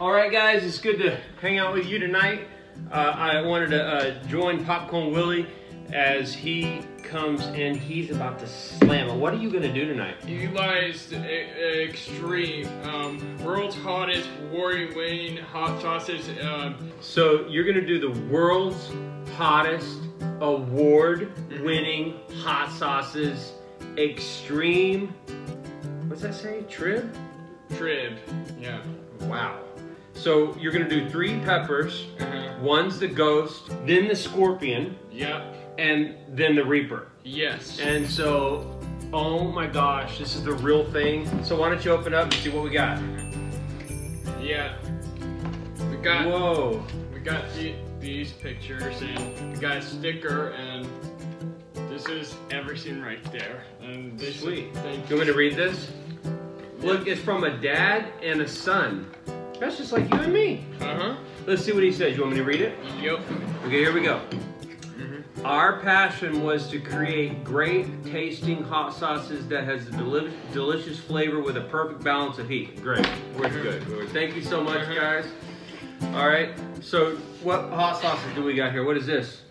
All right, guys, it's good to hang out with you tonight. Uh, I wanted to uh, join Popcorn Willy as he comes in. He's about to slam it. What are you gonna do tonight? Eli's Extreme, um, world's hottest warrior winning hot sausage. Um, So you're gonna do the world's hottest award-winning hot sauces extreme. What's that say? Trib? trib. Yeah. Wow. So you're gonna do three peppers. Uh-huh. One's the ghost, then the scorpion, Yep. and then the reaper. Yes. And so, oh my gosh, this is the real thing. So why don't you open up and see what we got? yeah. We got Whoa. we got the, these pictures and we got a sticker and this is everything right there. And this Sweet. Thank You want me to read this? Look, it's from a dad and a son. That's just like you and me. Uh huh. Let's see what he says. You want me to read it? Yep. Okay, here we go. Mm-hmm. Our passion was to create great tasting hot sauces that has a deli- delicious flavor with a perfect balance of heat. Great. We're good. We're- Thank you so much, guys. All right. So, what hot sauces do we got here? What is this?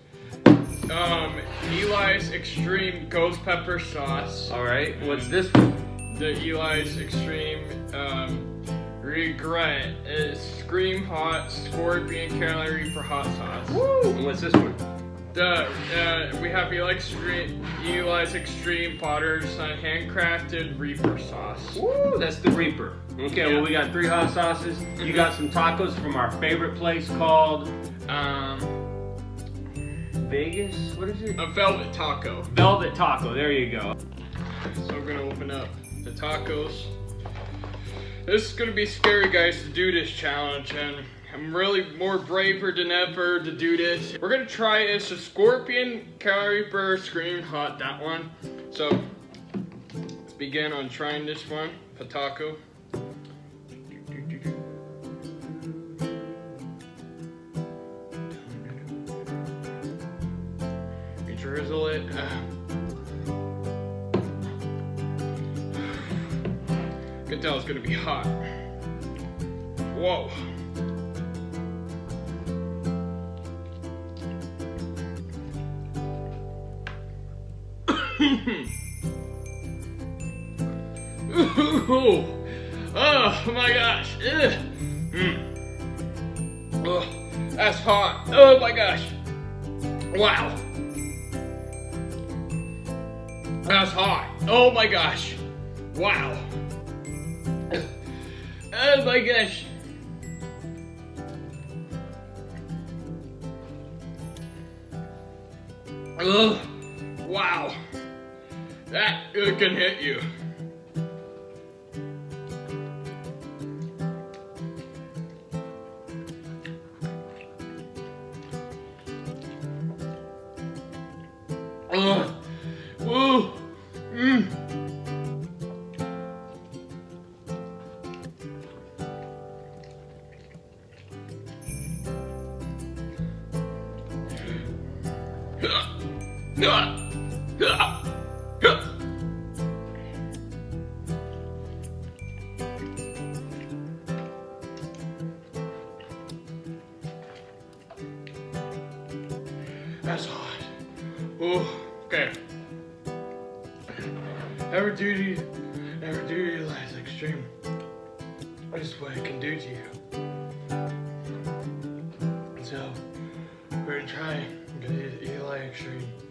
Um, Eli's Extreme Ghost Pepper Sauce. All right. What's this one? The Eli's Extreme um, Regret is Scream Hot Scorpion Calorie for Hot Sauce. Woo! And what's this one? The uh, we have Eli's Extreme, Eli's Extreme Potter's uh, handcrafted Reaper Sauce. Woo! That's the Reaper. Okay. Yeah. Well, we got three hot sauces. You got some tacos from our favorite place called Um, Vegas. What is it? a Velvet Taco. Velvet Taco. There you go. So we're gonna open up the tacos. This is gonna be scary, guys, to do this challenge, and I'm really more braver than ever to do this. We're gonna try it's a Scorpion Calorie Burr Scream Hot, that one. So let's begin on trying this one, the can tell it's gonna be hot. Whoa. Oh my gosh. Mm. That's hot. Oh my gosh. Wow. That's hot. Oh my gosh. Wow. Oh my gosh. Oh, Wow. That can hit you. That's hot. Oh, okay. Every duty, every duty lies extreme. This is what it can do to you. So, we're gonna try the Eli Extreme.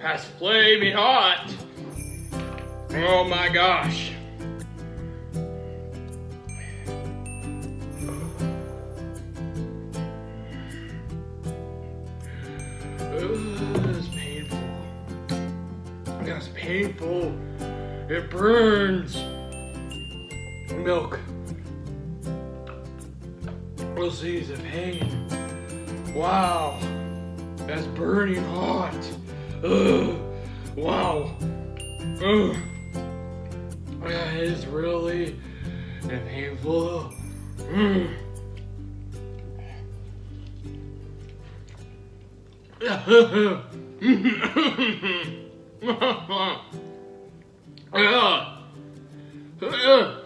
That's flaming hot. Oh my gosh. It's painful. That's painful. It burns. Milk seas of pain. Wow, that's burning hot. Ugh. Wow. Ugh. That is really painful. Mm. yeah.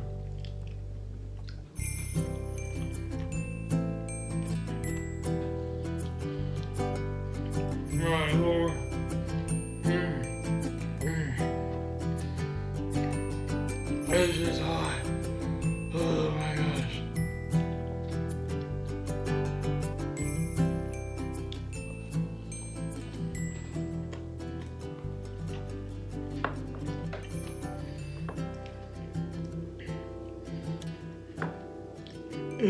oh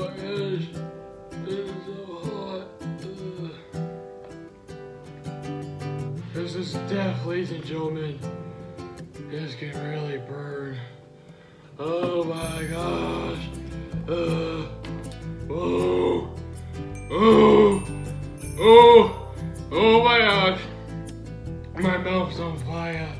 my gosh this is death, ladies and gentlemen, this can really burn. Oh my gosh. Uh. Oh. Oh, oh, oh my gosh. My mouth's on fire.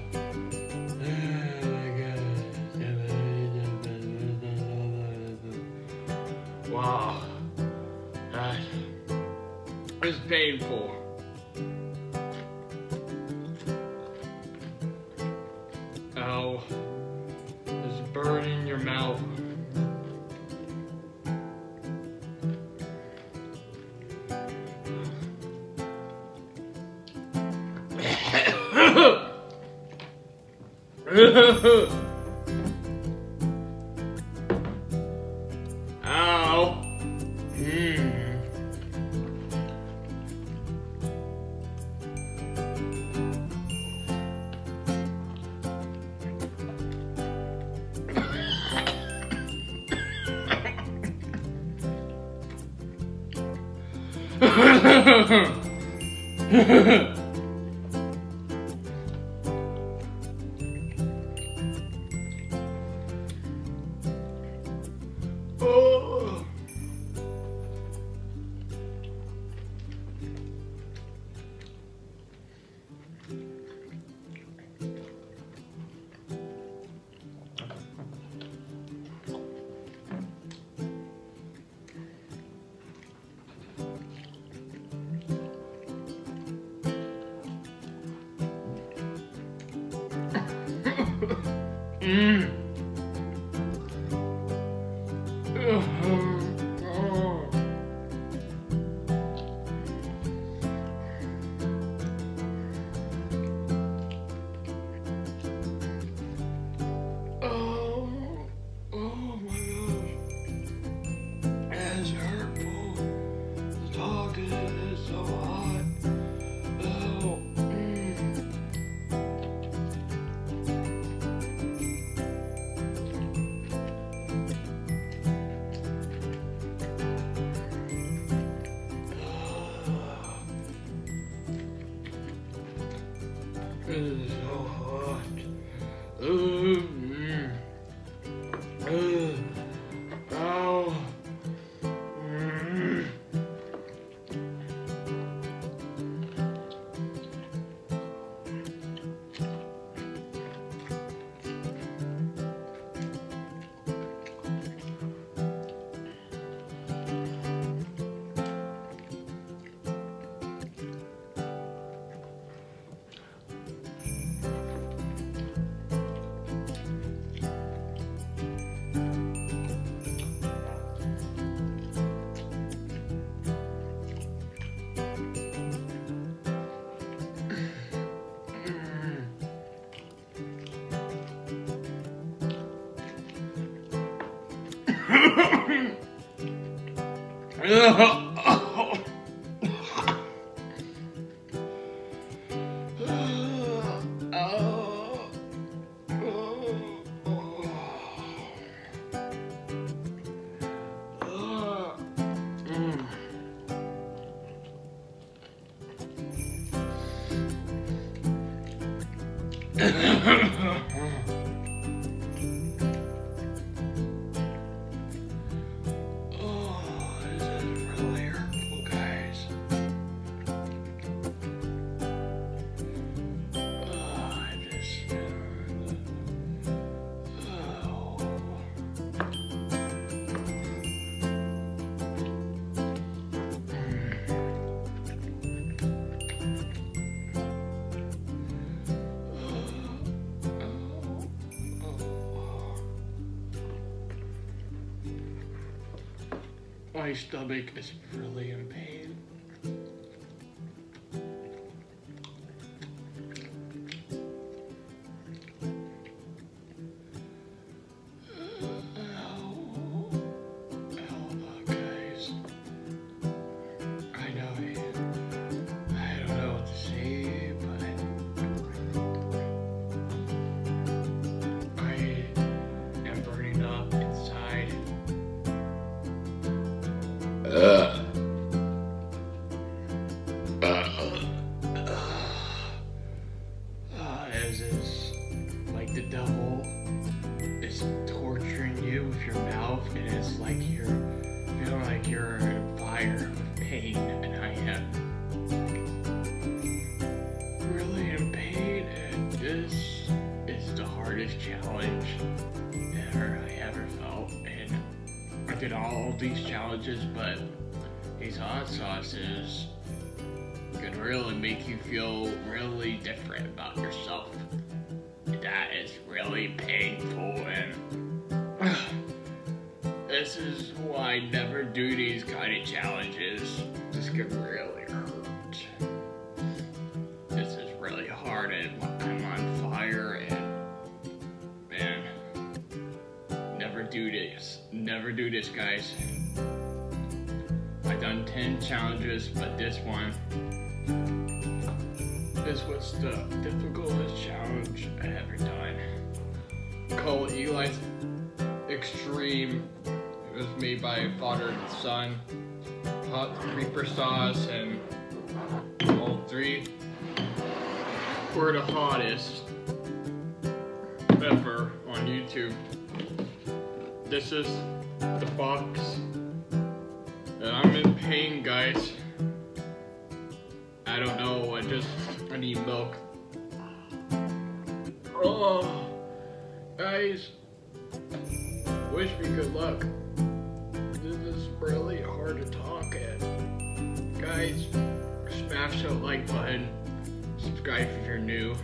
Ow. Mm. 嗯。嗯。うわ My stomach is really in pain. Did all these challenges, but these hot sauces could really make you feel really different about yourself. That is really painful and this is why I never do these kind of challenges. This could really hurt. This is really hard and do this. Never do this guys. I've done 10 challenges, but this one this was the difficultest challenge I ever done. Called Eli's Extreme. It was made by father and son. Hot reaper sauce and all three were the hottest ever on YouTube. This is the box. And I'm in pain, guys. I don't know, I just, I need milk. Oh, guys, wish me good luck. This is really hard to talk at. Guys, smash that like button, subscribe if you're new.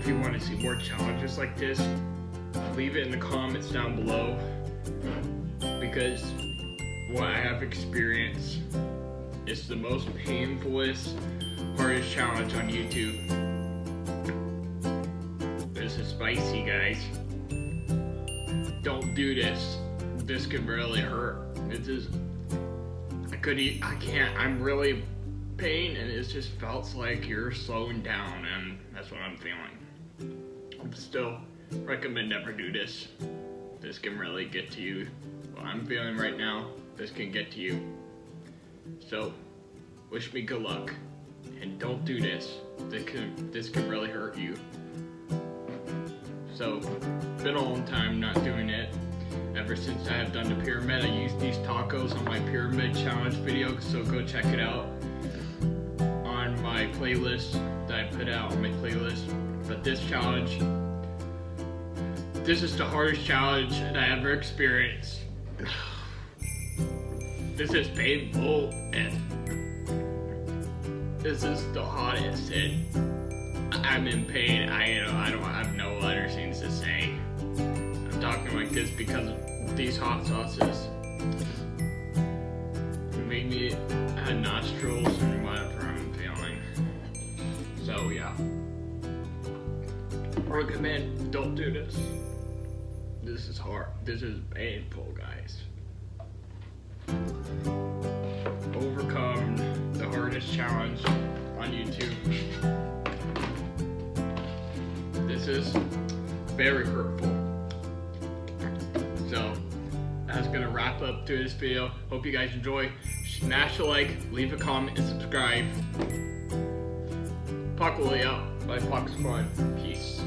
If you want to see more challenges like this, leave it in the comments down below. Because what I have experienced is the most painfulest, hardest challenge on YouTube. This is spicy, guys. Don't do this. This could really hurt. This is. I could eat. I can't. I'm really pain, and it just felt like you're slowing down, and that's what I'm feeling. I'm still recommend never do this. This can really get to you. What I'm feeling right now, this can get to you. So, wish me good luck, and don't do this. This can this can really hurt you. So, been a long time not doing it. Ever since I have done the pyramid, I used these tacos on my pyramid challenge video. So go check it out on my playlist that I put out on my playlist. But this challenge, this is the hardest challenge that I ever experienced. This is painful and this is the hottest and I'm in pain. I you know I don't have no other things to say. I'm talking like this because of these hot sauces made me have nostrils and whatever I'm feeling. So yeah. Recommend don't do this. This is hard. This is painful, guys overcome the hardest challenge on YouTube. This is very hurtful. So that's gonna wrap up to this video. Hope you guys enjoy. Smash a like, leave a comment, and subscribe. Puck Willie out. by Fox Fun. Peace.